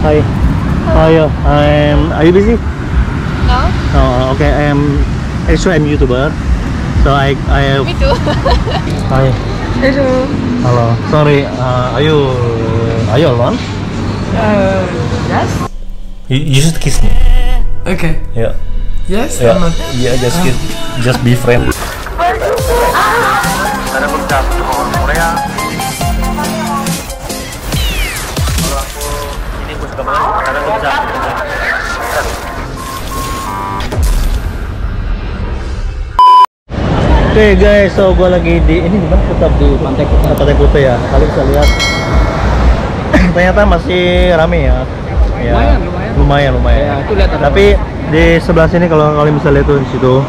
Hi. How are you? I'm. Are you busy? No? Oh, okay. I'm. Actually, I'm YouTuber. So I. I. Me too. Hi. Hello. Hello. Sorry. Uh, are you. Are you alone? Uh, yes. You, you should kiss me. Okay. Yeah. Yes. Yeah. I'm not. Yeah. Just kiss. Just be friends. Oke guys, so gue lagi di ini di mana tetap di Pantai Kuta. Pantai Kuta ya. Kalian bisa lihat. Ternyata masih rame ya. Ya, Lumayan, lumayan. Lumayan, lumayan. Ya, itu lihat Tapi di sebelah sini kalau kalian bisa lihat tuh di situ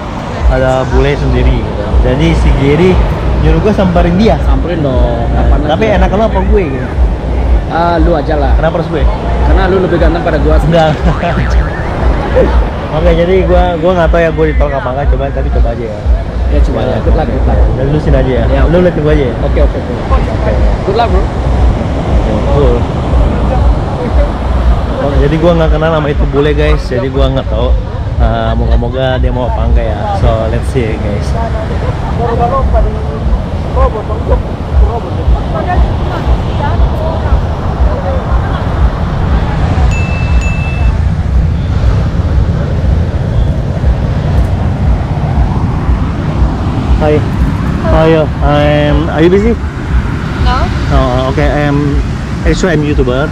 ada bule sendiri gitu. Jadi si Giri nyuruh gue samperin dia. Samperin dong. Kapan Tapi enak lo apa gue gitu? Ah, lu aja lah. Kenapa harus gue? Karena lu lebih ganteng pada gua. Enggak. Oke, jadi gua gua nggak tahu ya gua ditolak apa enggak, coba tapi coba aja ya. Ya coba ya. Good luck, good luck. Dan lu sini aja ya. Ya, Lu liatin gua aja ya. Oke, oke, oke. Good luck, bro. Cool. Oh, jadi gua nggak kenal sama itu bule guys, jadi gua nggak tahu. Ah, moga-moga dia mau apa enggak ya. So let's see guys. Hi. How are you? Are you busy? No? Oh, okay. Um, I'm actually I'm YouTuber.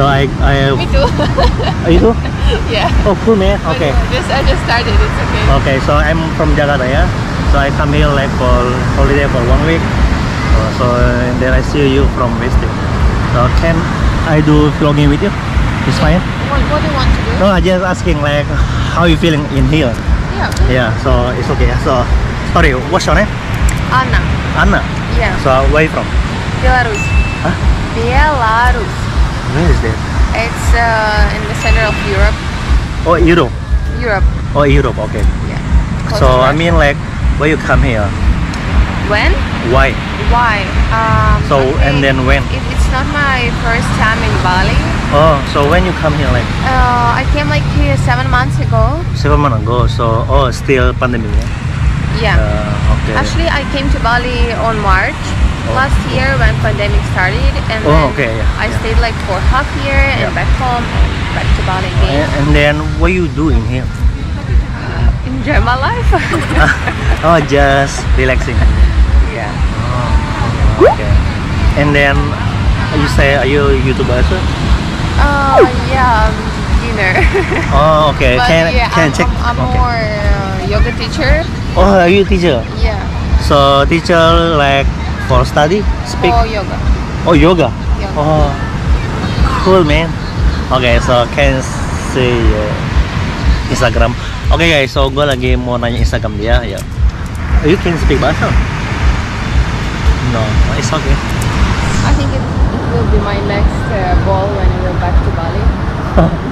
So I I Me too. are you too? yeah. Oh, cool man. Okay. Just I just started. It's okay. Okay. So I'm from Jakarta, yeah. So I come here like for holiday for one week. Uh, so then I see you from Westin. So can I do vlogging with you? It's fine. What, what do you want to do? No, I just asking like how you feeling in here. Yeah. Yeah. So it's okay. So sorry, what's your name? Anna. Anna. Yeah. So where you from? Belarus. Huh? Belarus. Where is that? It's uh, in the center of Europe. Oh, Europe. Europe. Oh, Europe. Okay. Yeah. Close So I mean like where you come here? when? Why? Why? Um, So and then when? It, it's not my first time in Bali. Oh, so when you come here like Uh, I came like here seven months ago. seven months ago. So oh, still pandemic. Yeah. Yeah. Uh, okay. Actually, I came to Bali on March Oh. last year when pandemic started, and Oh, then okay, yeah, I yeah. stayed like for half year and Yeah. back home and back to Bali again. and, then what you do in here? Enjoy my life. oh, just relaxing. yeah. Okay. And then you say are you a YouTuber also? Oh yeah, um, dinner. Oh, okay. but can yeah, can I'm, check? I'm, I'm okay. more uh, yoga teacher. Oh, are you teacher? Yeah. So teacher like for study, speak. For yoga. Oh, yoga. Yoga. Oh, cool man. Okay, so can see uh, Instagram. Oke guys, so gue lagi mau nanya Instagram dia ya. You can speak bahasa? No, it's okay. I think it, it will be my next uh, goal when I go back to Bali.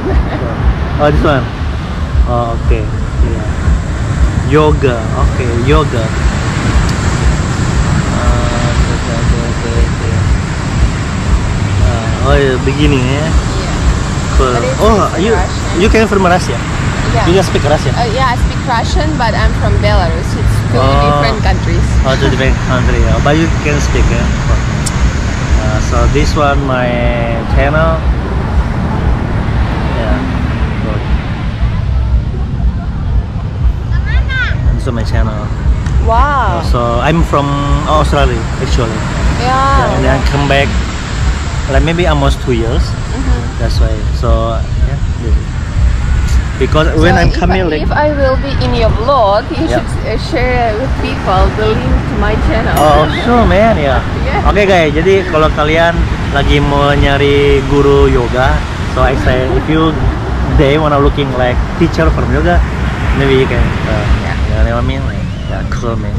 Oh, this one. Oh, okay. Yeah. Yoga. Okay, yoga. Uh, okay, okay, okay. Uh, oh, yeah, beginning ya. Yeah. Cool. Oh, you Russian. you came from Russia. Yeah. You speak Russian. Uh, yeah, I speak Russian, but I'm from Belarus. It's two Oh. different countries. Oh, to different country, yeah. but you can speak. Yeah? Uh, so this one my channel. Is my channel. Wow. So I'm from Australia actually. Yeah. And then I come back like maybe almost two years. Mhm. That's why. So yeah. Because when So I'm if coming I, like if I will be in your vlog, you Yeah. should uh, share with people the link to my channel. Oh, sure man, ya. Yeah. Oke guys, jadi kalau kalian lagi mau nyari guru yoga, so I say if you they wanna looking like teacher from yoga, maybe you can. Uh, Yeah. Know what I mean? Like, yeah, cool man.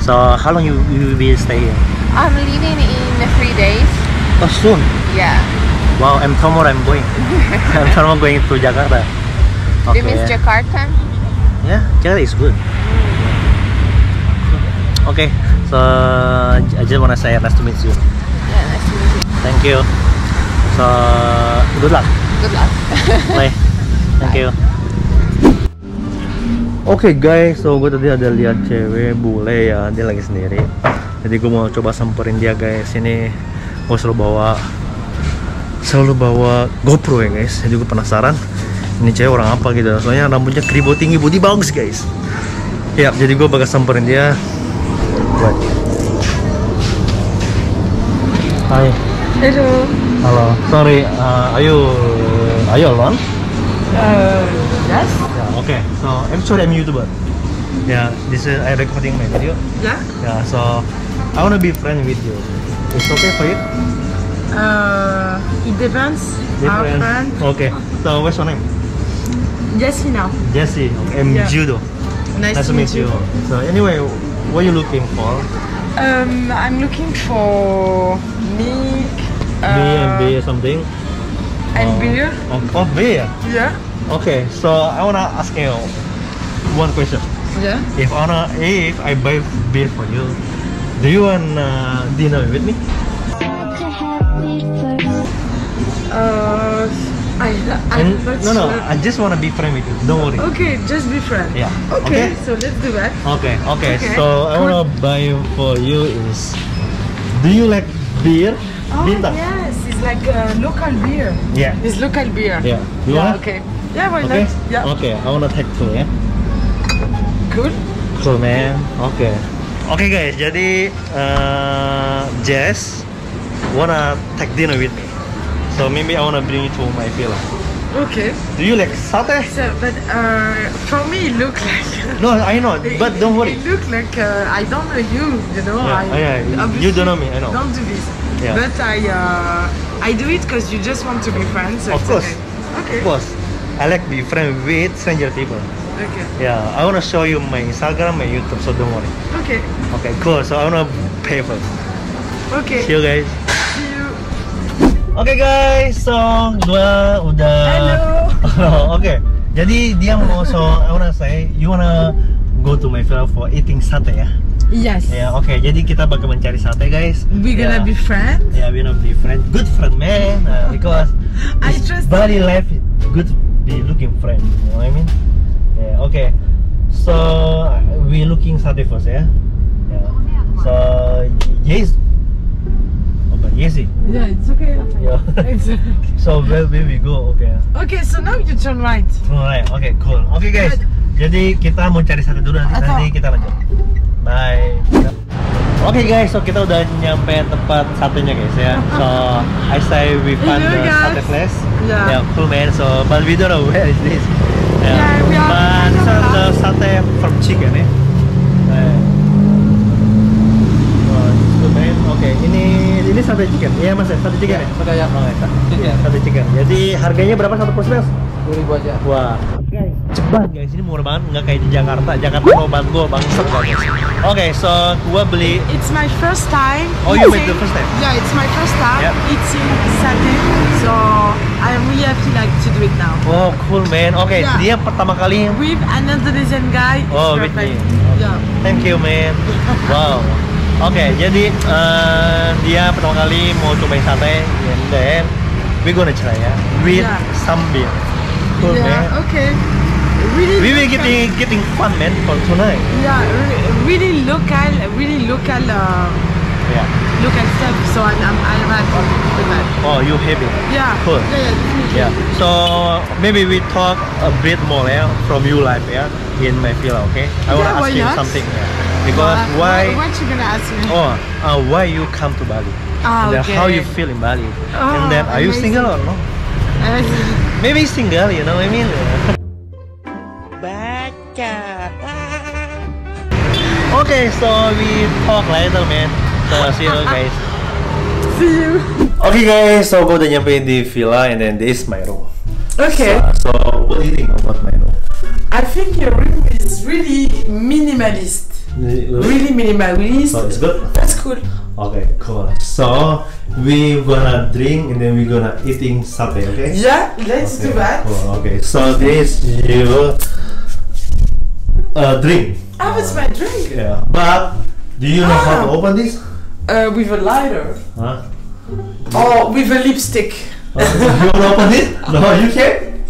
So how long you you will stay here? I'm leaving in three days. Oh soon. Yeah. Wow, I'm tomorrow I'm going. I'm tomorrow going to Jakarta. Do you miss Jakarta? Yeah, Jakarta is good. Mm. Okay, so I just wanna say nice to meet you. Yeah, nice to meet you. Thank you. So, good luck. Good luck. Bye. Thank you. Oke guys, so gue tadi ada lihat cewek bule ya, dia lagi sendiri. Jadi gue mau coba samperin dia guys. Ini gue selalu bawa selalu bawa GoPro ya guys. Jadi gue penasaran ini cewek orang apa gitu. Soalnya rambutnya keribo tinggi, body bagus guys. Ya, jadi gue bakal samperin dia. Buat. Hai. Hello. Halo. Sorry, uh, are you are you alone? Uh, yes. Yeah, okay. So I'm sorry, I'm a YouTuber. Yeah, this is I recording my video. Yeah. Yeah, so I wanna be friend with you. It's okay for you? Uh, it depends. Our Different. friend. Okay. So what's your name? Jesse now. Jesse. I'm Yeah. Judo. Nice, Nice to meet you. So anyway, what are you looking for? Um, I'm looking for milk. Uh, Me and beer something. And Oh. beer. Oh, oh, beer. Yeah. Okay. So I wanna ask you one question. Yeah. If I wanna, if I buy beer for you, do you want uh, dinner with me? Uh, I, I'm And- not no, no. I just wanna be friend with you. Don't worry. Okay, just be friend. Yeah. Okay, Okay. so let's do that. Okay, okay. Okay, So I wanna buy for you is. Do you like beer? Oh Bintang. yes, it's like a local beer. Yeah. It's local beer. Yeah. You yeah. want? Okay. Yeah, why Okay. not? Yeah. Okay. I wanna take two ya. Cool. Cool man. Oke. Oke guys, jadi uh, Jess wanna take dinner with me. So maybe I wanna bring you to my villa. Okay. Do you like satay? So, but uh, for me, it look like. No, I know, but don't worry. It look like uh, I don't know you. You know. Yeah, I, yeah, you don't know me, I know. Don't do this. Yeah. But I uh, I do it because you just want to be friends. So Of it's course. Okay. Of course, I like be friend with stranger people. Okay. Yeah, I wanna show you my Instagram, my YouTube, so don't worry. Okay. Okay, cool. So I wanna pay first. Okay. See you guys. See you. Oke guys, so gua udah. Hello. Oke, jadi dia mau so I wanna say you wanna go to my villa for eating sate ya? Yes. Ya oke, jadi kita bakal mencari sate guys. We're gonna Ya. be friends. Yeah, we're gonna be friend, good friend man, uh, because I trust body life good be looking friend. You know what I mean? Yeah, okay. So we looking sate first ya. Yeah. So yes. Okay, yes. Yeah, it's okay. Yeah. It's okay. So where where we go? Okay. Okay, so now you turn right. Alright, oke cool. Oke guys, jadi kita mau cari sate dulu nanti, nanti kita lanjut. Bye. Oke guys, so kita udah nyampe tempat satenya guys ya. So I say we find Hello, the sate place. Yeah. Yeah, cool man. So but we don't know where is this. Yeah, we are- But this is the sate from chicken ya. Eh. Oh, good man. Oke, ini ini sate chicken. Iya mas ya, sate chicken ya. Sudah ya. Oh, ya. Chicken. Sate chicken. Jadi harganya berapa satu porsi mas? 2000 aja. Wah, cepat guys, ini murah banget, nggak kayak di Jakarta. Jakarta mau bangsat gak guys. Oke, so gua beli. It's my first time. Oh, you made the first time? Yeah, it's my first time Yeah. eating satay. So I'm really happy like to do it now. Oh, cool man. Oke, Yeah. dia pertama kali. With an Indonesian guy. It's Oh, with me. Yeah. Thank you man. Wow. Oke, jadi eh, dia pertama kali mau cobain sate, and then we gonna try ya, with Yeah. some beer. Cool yeah. man. Okay. Really. We will local. getting getting fun man for tonight. Yeah, really local, really local, uh, Yeah. local stuff. So I'm, I'm, I'm happy with that. Oh, you happy? Yeah. Cool. Yeah, yeah. Yeah. So maybe we talk a bit more yeah, from you life yeah in my villa, okay? I want to ask you not? something. Yeah. Because Uh, why? What, you gonna ask me? Oh, uh, why you come to Bali? Ah, and then how you feel in Bali? Oh, and then are you single or no? Maybe single, you know what I mean? Okay, so we talk later, man. So see you guys. see you. Okay guys, so gue udah nyampe di villa and then this is my room. Okay. So, so what do you think about my room? I think your room is really minimalist. Really minimalist. So it's good. That's cool. Okay, cool. So we gonna drink and then we gonna eating satay, okay? Yeah, let's Okay, do that. Cool. Okay, so this you uh drink. How was my drink? Yeah. But do you know how to Ah. open this? Uh, with a lighter. Huh? Or with a lipstick. you wanna open it? No, you can.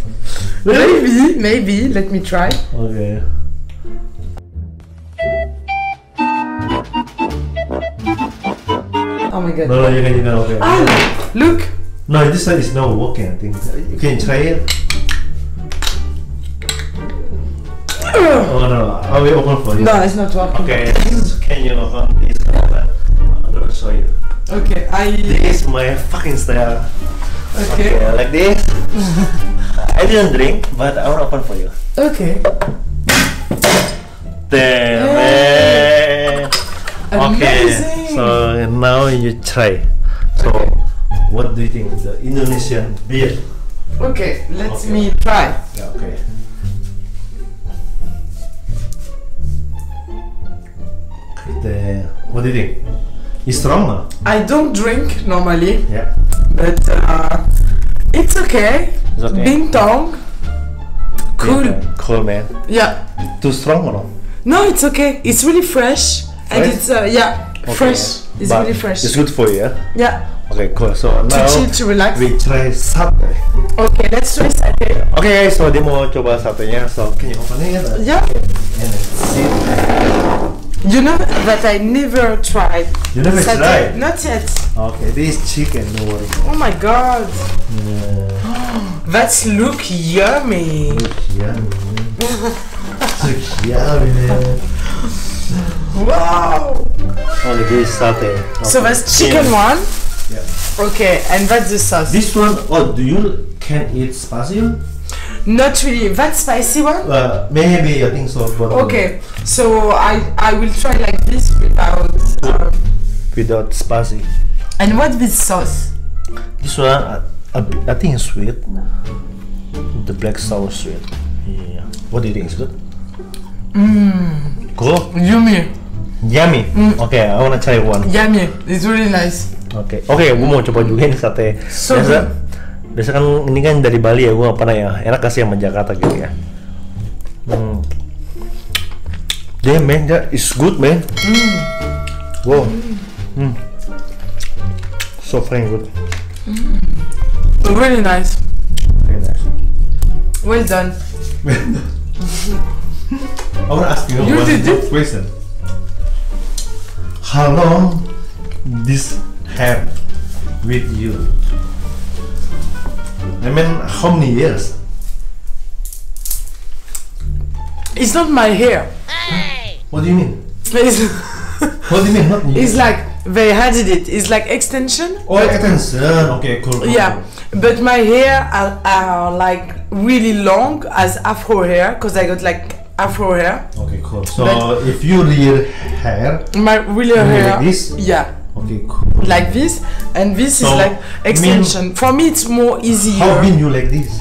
Maybe, maybe. Let me try. Okay. Oh my god. No, no, you can, you can open. Ah, look. No, this one is not working. I think you can try it. Oh no, oh, I will open for you. No, it's not working. Okay, can you open this? I'm gonna show you. Okay, I. This is my fucking style. Okay. Okay, like this. I didn't drink, but I will open for you. Okay. Damn. Okay, so now you try. So, what do you think? The Indonesian beer? Okay, let Okay. me try. Yeah, okay. The, what do you think? It's strong, no? I don't drink normally, Yeah. but uh, it's okay. It's okay. Bing tong. Cool. Yeah, cool, man. Yeah. Too strong or no? No, it's okay. It's really fresh, and it's uh, yeah, Okay. fresh. It's But really fresh. It's good for you, yeah? Yeah. Okay, cool. So To now chill, to relax. we try satay. Okay, let's try satay. Oke guys, so dia mau coba satenya, so can you open it? Yeah. And then see. You know that I never tried. You never satay. tried? Not yet. Okay, this chicken, no worry. Oh my god. Yeah. That look yummy. Yummy. So yummy, man. Wow. Okay, this is satay. So that's chicken Yeah. one. Yeah. Okay, and that's the sauce. This one, oh, do you can eat spicy? One? Not really. That spicy one. Uh, maybe I think so. But Okay, so I I will try like this without. Um, without spicy. and what with sauce? This one, I, I, I think it's sweet. The black sour sweet. Yeah. What do you think? Is good? Mmm. Cool. Yummy. Yummy. Okay, I wanna try one. Yummy. It's really nice. Oke, oke, gue mau coba juga nih sate. So biasa, good. Biasa kan ini kan dari Bali ya, gue gak pernah ya. Enak kasih yang Jakarta gitu ya. Hmm. Damn man, that is good man. Wow. Hmm. So very good. Really nice. Very nice. Well done. I wanna ask you, You one did question. How long this have with you? I mean, how many years? It's not my hair. What do you mean? What do you mean? Not it's like they added it. It's like extension. Oh, extension. Okay, cool. cool, Yeah, but my hair are, are like really long as afro hair because I got like afro hair. Okay, cool. So But- if you real hair, My real hair. like this? Yeah, okay, cool. like this, and this is like extension. For me, it's more easier. How been you like this?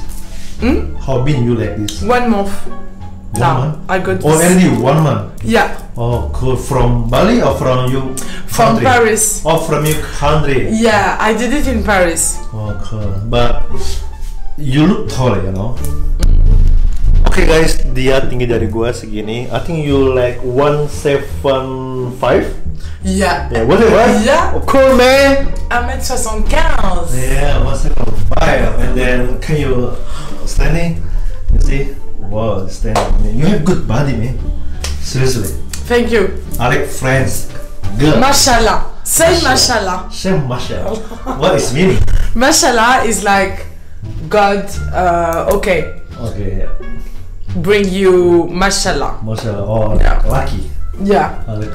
Hmm? How been you like this? One month. One now month? I got Oh, this. already one month. Yeah, Oh, cool. From Bali or from you? from country? Paris. Oh, from your country. Yeah, I did it in Paris. Oh, cool. But you look tall, you know. Oke guys, dia tinggi dari gua segini. I think you like 175. Yeah. Yeah, what it was? Yeah. Cool man. 1m75. Yeah, 175. And then can you standing? You see? Wow, standing. You have good body, man. Seriously. Thank you. I like friends. Good. Mashallah. Say mashallah. Shem Masha. What is meaning? Mashallah is like God, uh, okay, Okay, bring you mashallah. Masha. Oh, Yeah. lucky. Yeah. Oh, like.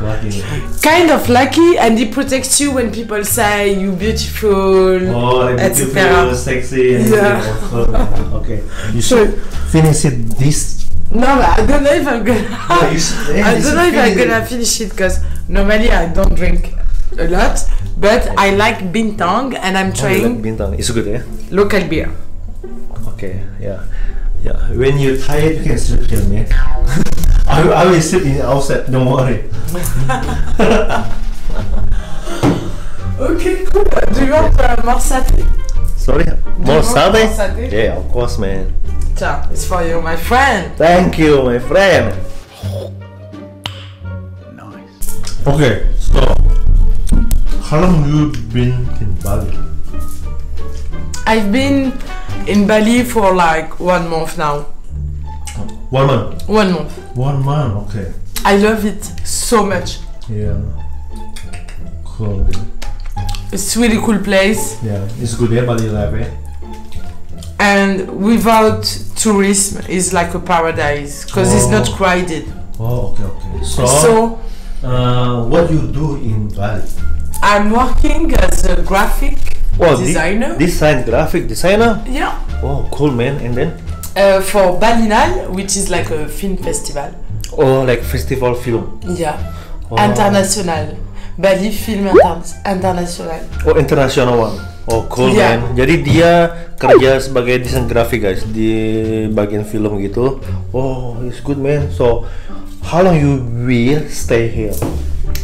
Kind of lucky and it protects you when people say you beautiful. Oh, like etc. sexy. And Yeah. Oh. Okay. You should finish it this. No, I don't know if I'm gonna. No, I don't know if I'm finish it. gonna finish it because normally I don't drink a lot, but I like bintang and I'm Oh, you like trying bintang. It's good, yeah. local beer. Okay, yeah, yeah. When you're tired, you can sleep here, man. I, will- I will sleep in outside. Don't worry. Okay, cool. Do you want uh, more satay? Sorry, more want satay? more satay? Yeah, of course, man. Ciao, it's for you, my friend. Thank you, my friend. Nice. Okay, so how long you been in Bali? I've been in Bali for like one month now. One month. One month. One month. Okay. I love it so much. Yeah. Cool. It's really cool place Yeah, it's good. Yeah, Bali life. Eh? and without tourism it's like a paradise because it's not Oh. crowded. Oh, okay, okay. So, So uh, what you do in Bali? I'm working as a graphic Oh, thi- designer. design graphic designer. yeah. Oh, cool, man. And then, Uh, for Balinal, which is like a film festival. oh, like festival film. Yeah. Oh. International. Bali Film Inter- International. Oh, international one. Oh, cool, Yeah. man. Jadi dia kerja sebagai desain grafik, guys, di bagian film gitu. Oh, it's good, man. So, how long you will stay here?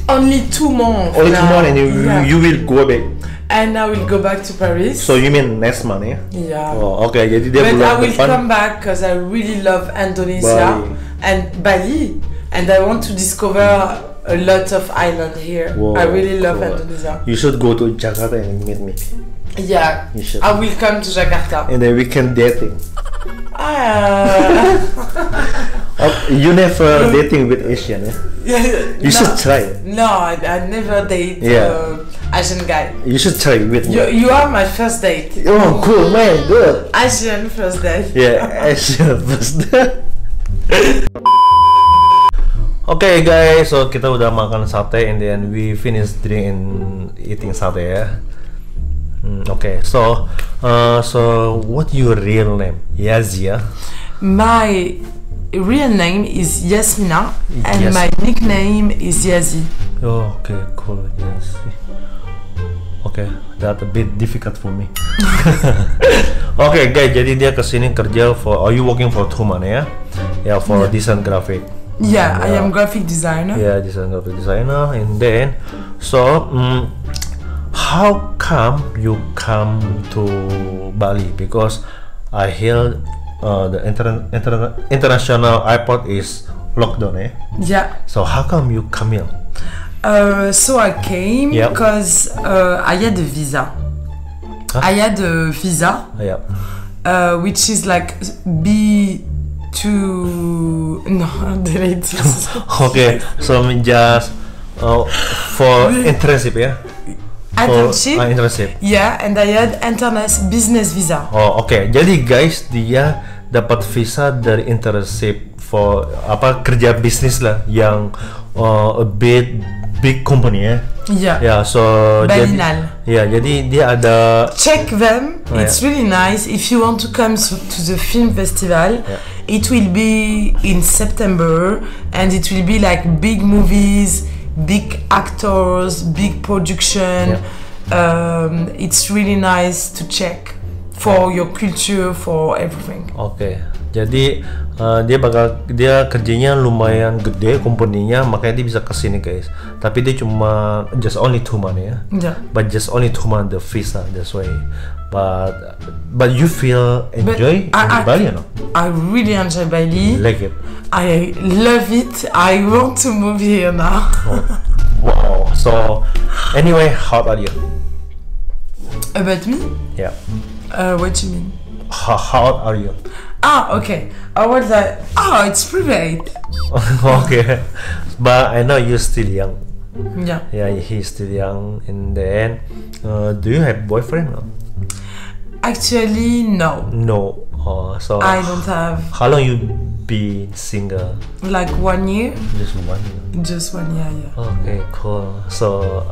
Only two months. Only two months, and you, Yeah. you will go back. And I will go back to Paris. So you mean next month, ya? yeah. Oh, oke. Jadi dia but I will come back because I really love Indonesia Bali. and Bali, and I want to discover a lot of island here. Wow, I really love cool. Indonesia. You should go to Jakarta and meet me, Yeah, You should. I will come to Jakarta. and then we can dating. Ah, you never dating with Asian, ya? You no, should try. no, I, I never date Yeah. uh, Asian guy. You should try with You, me. you are my first date. Oh, cool, man. Good. Asian first date. Yeah, Asian first. Oke okay guys, so kita udah makan sate and then we finish drinking eating sate ya. Hmm, Oke, so uh, so what your real name? Yazia. My real name is Yasmina, and Yes. my nickname is Yazi. Oh, oke, cool. Yes. Okay, that a bit difficult for me. okay, guys, jadi dia kesini kerja for. Are you working for two months ya? Ya for design graphic. Yeah, I Yeah. am graphic designer. yeah design graphic designer and then so mm, how come you come to bali because i hear uh, the inter- inter- international airport is locked down eh Yeah. so how come you come here Uh, so I came Yep. because uh, I had a visa. Huh? I had a visa, yeah uh, which is like B to no delete okay so just uh, for internship yeah for internship. uh, internship yeah, and I had internet business visa. Oh oke, jadi guys dia dapat visa dari internship for apa kerja bisnis lah yang uh, a big big company ya. Yeah. Ya, so Balinal. jadi ya jadi dia ada Check them. Oh, it's yeah. really nice. If you want to come to, the film festival, Yeah. it will be in September, and it will be like big movies, big actors, big production. Um, it's really nice to check for your culture, for everything. Oke, jadi uh, dia bakal dia kerjanya lumayan gede company-nya makanya dia bisa kesini guys. Tapi dia cuma just only two month ya. Yeah. But just only two month the visa that's why. But but you feel But enjoy in I- I- Bali or no? I really enjoy Bali. Like it. I love it. I want to move here now. Wow. So anyway, how about you? About me? Yeah. Uh, what do you mean? How, how old are you? Ah, okay. I was like, oh, it's private. okay. But I know you're still young. Yeah. Yeah, he's still young. And then, uh, do you have boyfriend? No. Actually, no. No. Uh, so I don't have How long you been single? like one year. Just one year. Just one year, yeah. Okay, cool. So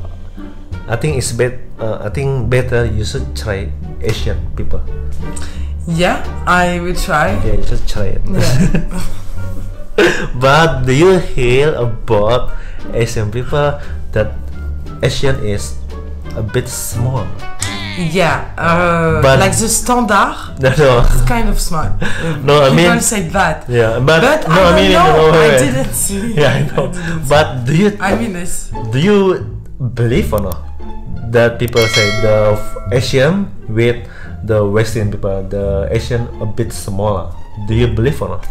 I think it's bet. Uh, I think better you should try Asian people. Yeah, I will try. Yeah, you should try it. Yeah. but do you hear about Asian people that Asian is a bit small? Yeah. Uh, But- like the standard, No, no. it's kind of smart. Uh, No, I mean. People say that. Yeah, but, But no, I don't mean, know. no, I didn't see. Yeah, I know. But do you I mean, it's do you believe or not that people say the Asian with the Western people, the Asian a bit smaller? Do you believe or not?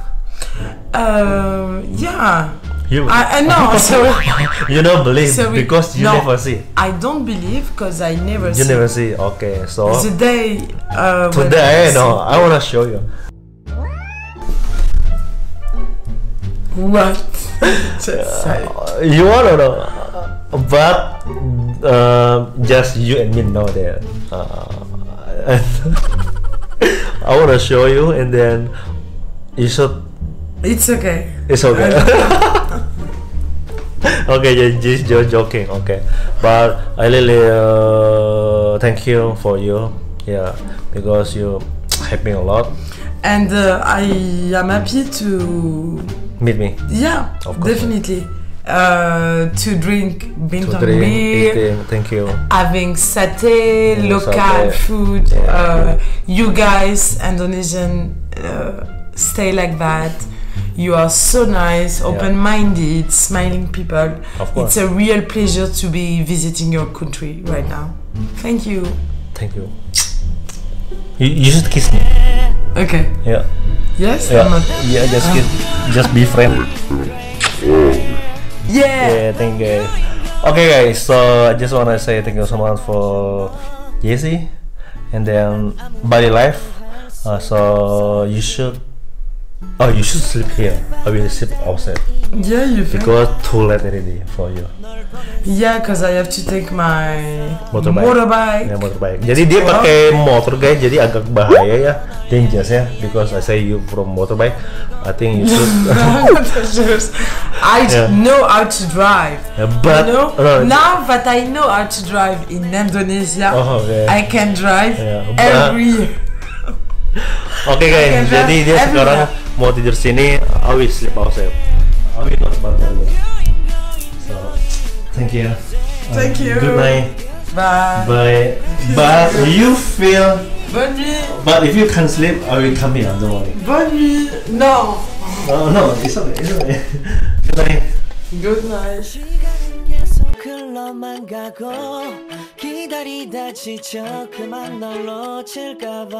um, yeah. You I, I know. Sorry. you don't believe Sorry. because you No. never see. I don't believe because I never You see. never see. Okay, so The day. Uh, today I no, I wanna show you. What? You wanna know, but um, just you and me know that. Uh, I wanna show you, and then you should. It's okay. It's okay. okay, ju- just just joking. Okay, but I really uh, thank you for you. Yeah, because you help me a lot. And uh, I am happy to. Meet me. Yeah, Of course. definitely. Uh, to drink To Bintang drink, beer, eating. Thank you. having satay, Yeah, local satay. food. Yeah. Uh, you guys, Indonesian, uh, stay like that. You are so nice, open-minded, smiling people. Of course. It's a real pleasure to be visiting your country right now. Thank you. Thank you. You, you should kiss me. Okay. Yeah. Yes. Yeah. I'm not- Yeah. Just kiss. Just be friend. Yeah. Yeah. Thank you. Okay, guys. So I just wanna say thank you so much for Jesse, and then Body Life. Uh, so you should. Oh, you should sleep here. I will sleep outside Yeah, you think? because too late already for you. Yeah, because I have to take my Motorbike. motorbike. Ya motorbike. Jadi dia pakai motor guys, jadi agak bahaya ya, dangerous ya. Because I say you from motorbike, I think you should. I Yeah. know how to drive. Yeah, but you know, no, now that I know how to drive in Indonesia, Oh, okay. I can drive Yeah, every year. Oke guys, Oke, jadi dia sekarang mau tidur sini. I will sleep outside. I will not bother you. So, thank you. Uh, Thank you. Good night. Bye. Bye. But you feel, nuit. but if you can't sleep, I will come here. Don't worry. Nuit. No. No, no, it's okay. It's okay. Good night. Good night. 흘러만 가고 기다리다 지쳐 그만 널 놓칠까봐